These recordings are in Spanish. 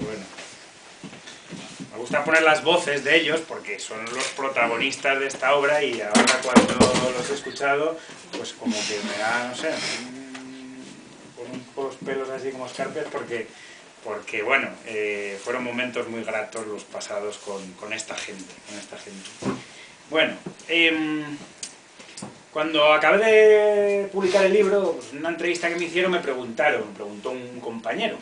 Bueno. Me gusta poner las voces de ellos porque son los protagonistas de esta obra y ahora cuando los he escuchado, pues como que me da, no sé, con un poco los pelos así como escarpias porque, porque bueno, eh, fueron momentos muy gratos los pasados con, con esta gente, con esta gente. Bueno, em, cuando acabé de publicar el libro, pues, en una entrevista que me hicieron me preguntaron, me preguntó un compañero,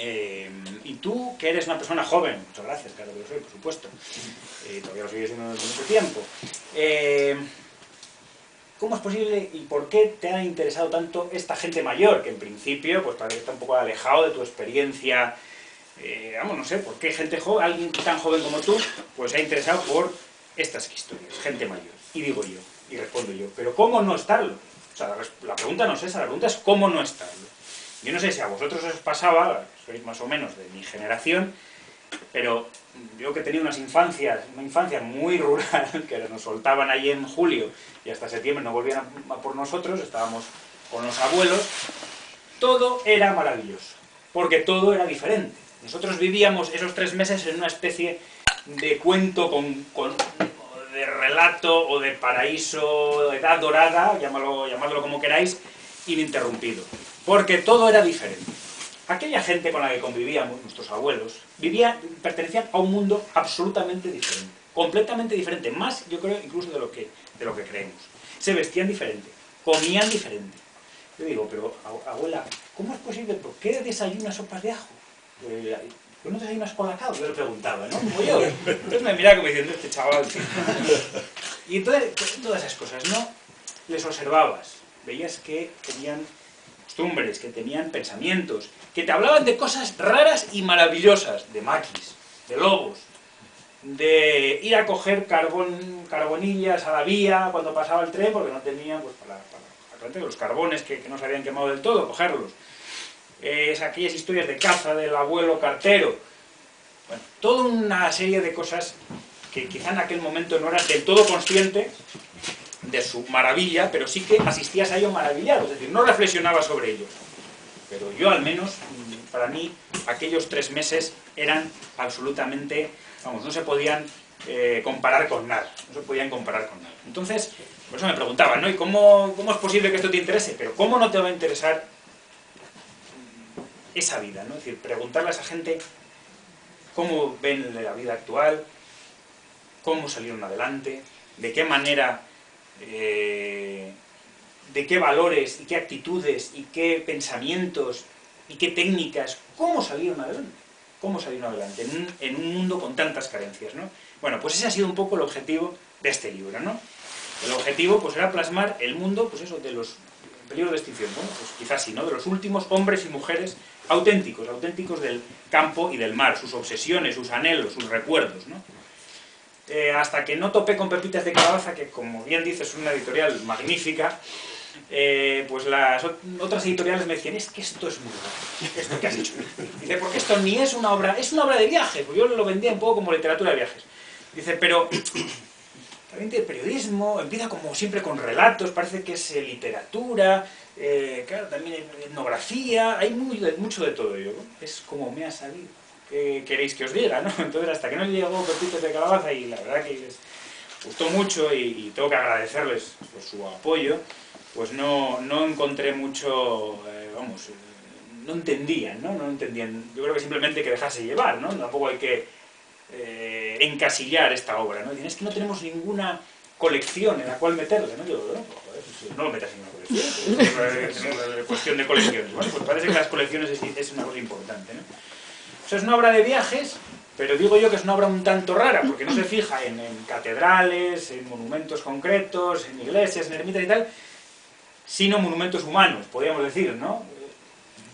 eh, y tú, que eres una persona joven, muchas gracias, claro que lo soy, por supuesto, eh, todavía lo sigue siendo desde mucho tiempo, eh, ¿cómo es posible y por qué te ha interesado tanto esta gente mayor, que en principio, pues parece está un poco alejado de tu experiencia, vamos, no sé, ¿por qué gente joven, alguien tan joven como tú, pues se ha interesado por estas historias, gente mayor? Y digo yo, y respondo yo, ¿pero cómo no estarlo? O sea, la pregunta no es esa, la pregunta es cómo no estarlo. Yo no sé si a vosotros os pasaba, sois más o menos de mi generación, pero yo que tenía unas infancias, una infancia muy rural, que nos soltaban allí en julio y hasta septiembre no volvían a por nosotros, estábamos con los abuelos, todo era maravilloso, porque todo era diferente. Nosotros vivíamos esos tres meses en una especie de cuento con, de relato o de paraíso, de edad dorada, llamadlo como queráis, ininterrumpido porque todo era diferente. Aquella gente con la que convivíamos, nuestros abuelos, vivía, pertenecían a un mundo absolutamente diferente, completamente diferente, más yo creo incluso de lo que, de lo que creemos. Se vestían diferente, comían diferente. Yo digo, pero abuela, ¿cómo es posible? ¿Por qué desayunas sopas de ajo? Eh, ¿Por no desayunas colacao? Yo le preguntaba, ¿no? Como yo. Entonces me miraba como diciendo, este chaval... Y entonces, todas esas cosas, ¿no? Les observabas, veías que tenían que tenían pensamientos, que te hablaban de cosas raras y maravillosas, de maquis, de lobos, de ir a coger carbón, carbonillas a la vía cuando pasaba el tren, porque no tenían, pues, para, para, los carbones que, no se habían quemado del todo, cogerlos. Es aquellas historias de caza del abuelo cartero. Bueno, toda una serie de cosas que quizá en aquel momento no eras del todo consciente de su maravilla, pero sí que asistías a ello maravillado, es decir, no reflexionabas sobre ello. Pero yo al menos, para mí, aquellos tres meses eran absolutamente, vamos, no se podían eh, comparar con nada, no se podían comparar con nada. Entonces, por eso me preguntaban, ¿no? ¿Y cómo, cómo es posible que esto te interese? Pero ¿cómo no te va a interesar esa vida, ¿no? Es decir, preguntarle a esa gente cómo ven la vida actual, cómo salieron adelante, de qué manera eh, de qué valores y qué actitudes y qué pensamientos y qué técnicas, cómo salieron adelante, cómo adelante en un, mundo con tantas carencias, ¿no? Bueno, pues ese ha sido un poco el objetivo de este libro, ¿no? El objetivo, pues, era plasmar el mundo, pues eso, de los peligros de extinción, bueno, pues quizás sí, ¿no? De los últimos hombres y mujeres auténticos, auténticos del campo y del mar, sus obsesiones, sus anhelos, sus recuerdos, ¿no? Eh, hasta que no topé con Pepitas de Calabaza, que como bien dices es una editorial magnífica, eh, pues las otras editoriales me decían, es que esto es muy raro, esto que has hecho. Dice, porque esto ni es una obra, es una obra de viajes, pues yo lo vendía un poco como literatura de viajes. Dice, pero también tiene periodismo, empieza como siempre con relatos, parece que es eh, literatura, claro, también etnografía, hay mucho de todo ello, es como me ha salido qué queréis que os diga, ¿no? Entonces, hasta que no llegó Pepitos de Calabaza, y la verdad que les gustó mucho, y, tengo que agradecerles por su apoyo, pues no, no encontré mucho, eh, vamos, eh, no entendían, ¿no? No entendían. Yo creo que simplemente que dejase llevar, ¿no? Tampoco hay que eh, encasillar esta obra, ¿no? Dicen, es que no tenemos ninguna colección en la cual meterla, ¿no? Yo, no, pues, no lo metas en una colección, es cuestión de colecciones. Bueno, pues parece que las colecciones es, es una cosa importante, ¿no? Es una obra de viajes, pero digo yo que es una obra un tanto rara, porque no se fija en, catedrales, en monumentos concretos, en iglesias, en ermitas y tal, sino monumentos humanos, podríamos decir, ¿no?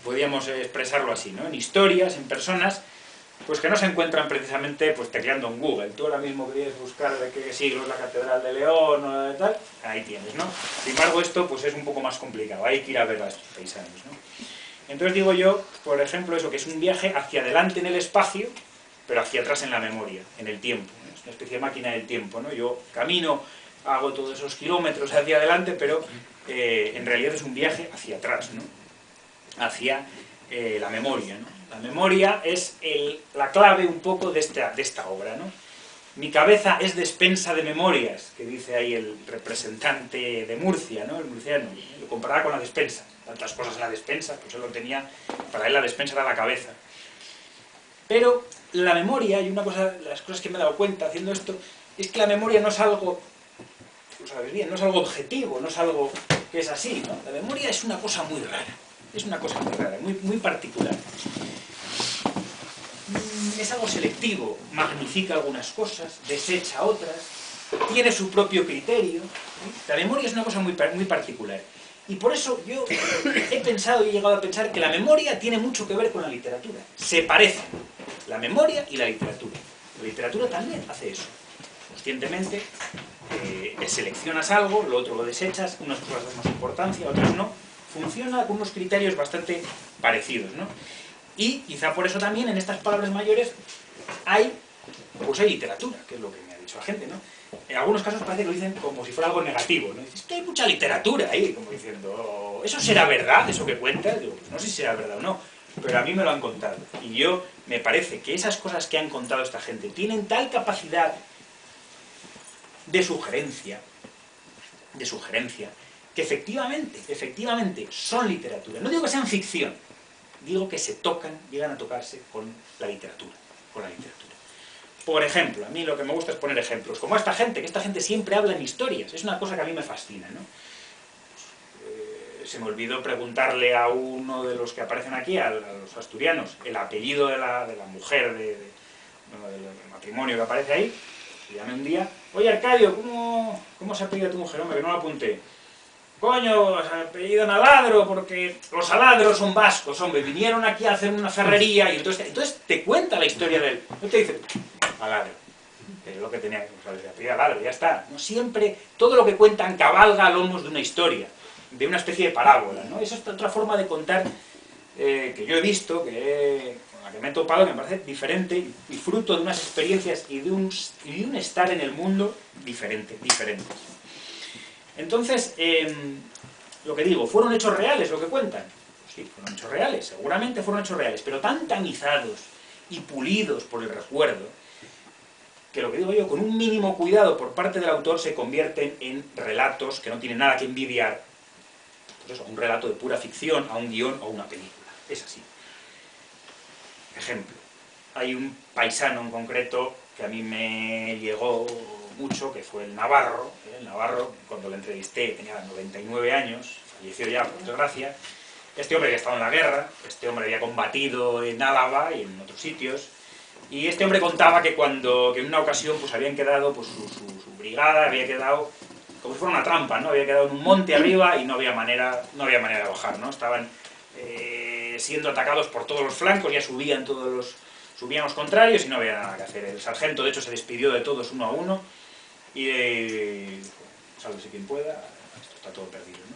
Podríamos expresarlo así, ¿no? En historias, en personas, pues que no se encuentran precisamente pues tecleando en Google. Tú ahora mismo querías buscar de qué siglo es la Catedral de León o de tal, ahí tienes, ¿no? Sin embargo, esto pues es un poco más complicado, hay que ir a ver a estos paisanos, ¿no? Entonces digo yo, por ejemplo, eso, que es un viaje hacia adelante en el espacio, pero hacia atrás en la memoria, en el tiempo. Es una especie de máquina del tiempo, ¿no? Yo camino, hago todos esos kilómetros hacia adelante, pero eh, en realidad es un viaje hacia atrás, ¿no? Hacia eh, la memoria. La memoria es la clave un poco de esta, de esta obra, ¿no? Mi cabeza es despensa de memorias, que dice ahí el representante de Murcia, ¿no? El murciano, lo comparaba con la despensa. Tantas cosas en la despensa, pues él lo tenía, para él la despensa era la cabeza. Pero la memoria, y una cosa, las cosas que me he dado cuenta haciendo esto, es que la memoria no es algo, lo sabes bien, no es algo objetivo, no es algo que es así. La memoria es una cosa muy rara, es una cosa muy rara, muy, muy particular. Mm, es algo selectivo, magnifica algunas cosas, desecha otras, tiene su propio criterio. La memoria es una cosa muy, muy particular. Y por eso yo he pensado y he llegado a pensar que la memoria tiene mucho que ver con la literatura. Se parecen la memoria y la literatura. La literatura también hace eso. Conscientemente eh, seleccionas algo, lo otro lo desechas, unas cosas dan más importancia, otras no. Funciona con unos criterios bastante parecidos, ¿no? Y quizá por eso también en estas palabras mayores hay, pues hay literatura, que es lo que me dicho la gente, ¿no? En algunos casos parece que lo dicen como si fuera algo negativo, ¿no? Dices, que hay mucha literatura ahí, como diciendo, ¿eso será verdad, eso que cuentas? Digo, pues no sé si será verdad o no, pero a mí me lo han contado. Y yo, me parece que esas cosas que han contado esta gente tienen tal capacidad de sugerencia, de sugerencia, que efectivamente, efectivamente son literatura. No digo que sean ficción, digo que se tocan, llegan a tocarse con la literatura, con la literatura. Por ejemplo, a mí lo que me gusta es poner ejemplos, como esta gente, que esta gente siempre habla en historias, es una cosa que a mí me fascina, ¿no? Eh, se me olvidó preguntarle a uno de los que aparecen aquí, a, los asturianos, el apellido de la, mujer de, del matrimonio que aparece ahí, le llamé un día, oye Arcadio, ¿cómo, cómo se apellida tu mujer? Hombre, que no lo apunté coño, se apellidan Aladro porque los Aladros son vascos, hombre, vinieron aquí a hacer una ferrería y entonces, entonces te cuenta la historia de él. No te dice, Es lo que tenía que usar, Aladro, ya está. No siempre, todo lo que cuentan cabalga a lomos de una historia, de una especie de parábola, ¿no? Esa es otra forma de contar eh, que yo he visto, que con la que me he topado, que me parece diferente y fruto de unas experiencias y de un, y de un estar en el mundo diferente, diferentes. Entonces, em, lo que digo, ¿fueron hechos reales lo que cuentan? Pues sí, fueron hechos reales, seguramente fueron hechos reales, pero tan tamizados y pulidos por el recuerdo, que lo que digo yo, con un mínimo cuidado por parte del autor se convierten en relatos que no tienen nada que envidiar, pues eso, un relato de pura ficción, a un guion o una película. Es así. Ejemplo, hay un paisano en concreto que a mí me llegó mucho, que fue el Navarro. ¿eh? El Navarro, cuando lo entrevisté, tenía 99 años, falleció ya, por desgracia. Este hombre había estado en la guerra, este hombre había combatido en Álava y en otros sitios, y este hombre contaba que cuando, que en una ocasión, pues habían quedado, pues su, brigada había quedado como si fuera una trampa, ¿no? Había quedado en un monte arriba y no había manera, no había manera de bajar, ¿no? Estaban eh, siendo atacados por todos los flancos, ya subían todos los, subían los contrarios y no había nada que hacer. El sargento, de hecho, se despidió de todos uno a uno y de, sálvese quien pueda, esto está todo perdido, ¿no?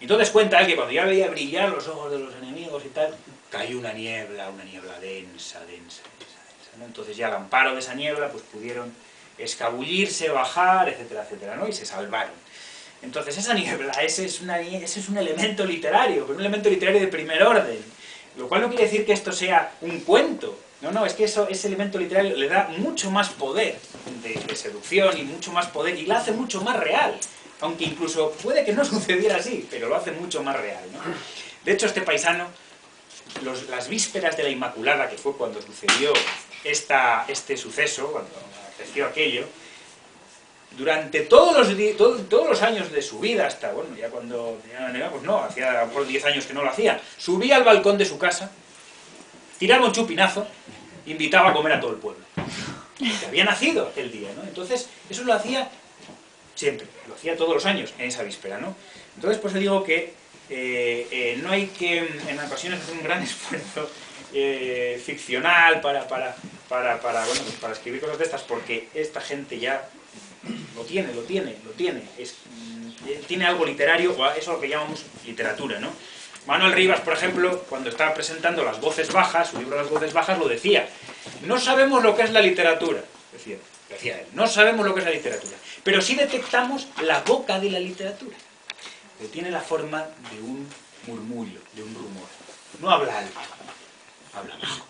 Entonces cuenta él que cuando ya veía brillar los ojos de los enemigos y tal, cayó una niebla, una niebla densa, densa, ¿no? Entonces ya al amparo de esa niebla, pues pudieron escabullirse, bajar, etcétera, etcétera, ¿no? Y se salvaron. Entonces esa niebla, ese es, una, ese es un elemento literario, pero un elemento literario de primer orden, lo cual no quiere decir que esto sea un cuento, no, no, es que eso, ese elemento literario le da mucho más poder de, seducción y mucho más poder, y la hace mucho más real. Aunque incluso puede que no sucediera así, pero lo hace mucho más real. De hecho, este paisano, las vísperas de la Inmaculada, que fue cuando sucedió esta, este suceso, cuando aconteció aquello, durante todos los, todos los años de su vida, hasta, bueno, ya cuando tenía la pues no, hacía a lo mejor 10 años que no lo hacía, subía al balcón de su casa, tiraba un chupinazo, invitaba a comer a todo el pueblo. Que había nacido aquel día, ¿no? Entonces, eso lo hacía siempre, lo hacía todos los años, en esa víspera, ¿no? Entonces, pues le digo que eh, eh, no hay que, en ocasiones, hacer un gran esfuerzo eh, ficcional para, para, para, para, bueno, pues para escribir cosas de estas, porque esta gente ya lo tiene, lo tiene, lo tiene, tiene algo literario, eso es lo que llamamos literatura, ¿no? Manuel Rivas, por ejemplo, cuando estaba presentando Las voces bajas, su libro Las voces bajas, lo decía. No sabemos lo que es la literatura, decía, decía él. No sabemos lo que es la literatura. Pero sí detectamos la boca de la literatura. Que tiene la forma de un murmullo, de un rumor. No habla algo. hablamos.